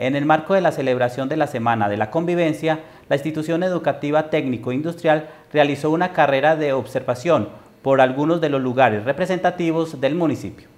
En el marco de la celebración de la Semana de la Convivencia, la institución educativa técnico-industrial realizó una carrera de observación por algunos de los lugares representativos del municipio.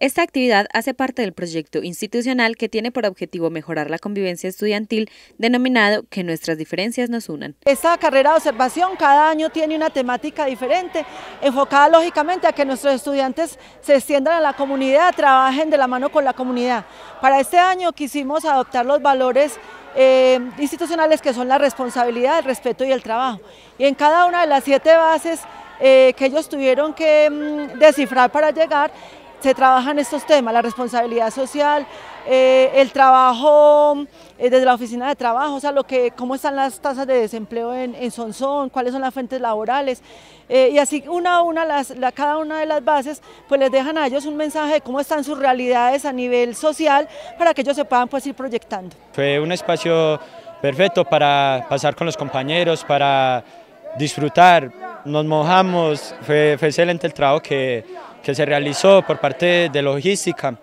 Esta actividad hace parte del proyecto institucional que tiene por objetivo mejorar la convivencia estudiantil, denominado Que nuestras diferencias nos unan. Esta carrera de observación cada año tiene una temática diferente, enfocada lógicamente a que nuestros estudiantes se extiendan a la comunidad, trabajen de la mano con la comunidad. Para este año quisimos adoptar los valores eh, institucionales que son la responsabilidad, el respeto y el trabajo. Y en cada una de las siete bases eh, que ellos tuvieron que mm, descifrar para llegar, se trabajan estos temas, la responsabilidad social, eh, el trabajo eh, desde la oficina de trabajo, o sea, lo que, cómo están las tasas de desempleo en, en Sonsón, cuáles son las fuentes laborales, eh, y así una a una, las, cada una de las bases, pues les dejan a ellos un mensaje de cómo están sus realidades a nivel social para que ellos se puedan pues ir proyectando. Fue un espacio perfecto para pasar con los compañeros, para disfrutar, nos mojamos, fue, fue excelente el trabajo que que se realizó por parte de logística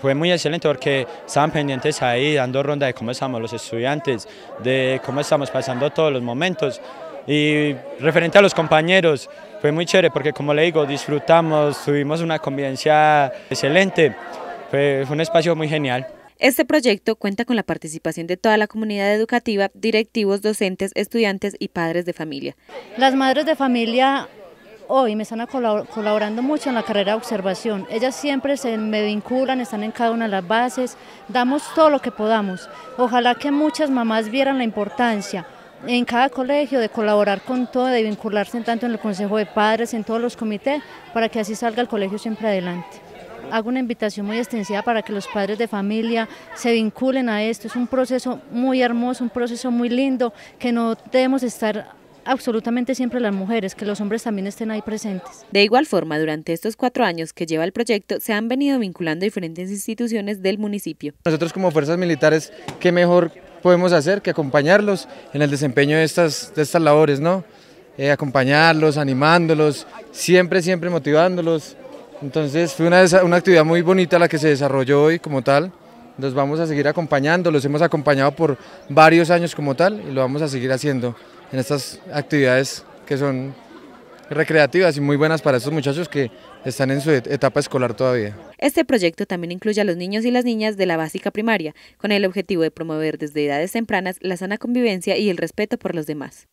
fue muy excelente porque estaban pendientes ahí dando ronda de cómo estamos los estudiantes, de cómo estamos pasando todos los momentos y referente a los compañeros fue muy chévere porque como le digo disfrutamos, tuvimos una convivencia excelente, fue, fue un espacio muy genial. Este proyecto cuenta con la participación de toda la comunidad educativa, directivos, docentes, estudiantes y padres de familia. Las madres de familia hoy me están colaborando mucho en la carrera de observación. Ellas siempre se me vinculan, están en cada una de las bases, damos todo lo que podamos. Ojalá que muchas mamás vieran la importancia en cada colegio de colaborar con todo, de vincularse tanto en el consejo de padres, en todos los comités, para que así salga el colegio siempre adelante. Hago una invitación muy extensiva para que los padres de familia se vinculen a esto. Es un proceso muy hermoso, un proceso muy lindo, que no debemos estar absolutamente siempre las mujeres, que los hombres también estén ahí presentes. De igual forma, durante estos cuatro años que lleva el proyecto, se han venido vinculando diferentes instituciones del municipio. Nosotros como fuerzas militares, ¿qué mejor podemos hacer que acompañarlos en el desempeño de estas, de estas labores, ¿no? Eh, acompañarlos, animándolos, siempre, siempre motivándolos. Entonces fue una, una actividad muy bonita la que se desarrolló hoy como tal. Los vamos a seguir acompañando, los hemos acompañado por varios años como tal y lo vamos a seguir haciendo en estas actividades que son recreativas y muy buenas para estos muchachos que están en su etapa escolar todavía. Este proyecto también incluye a los niños y las niñas de la básica primaria, con el objetivo de promover desde edades tempranas la sana convivencia y el respeto por los demás.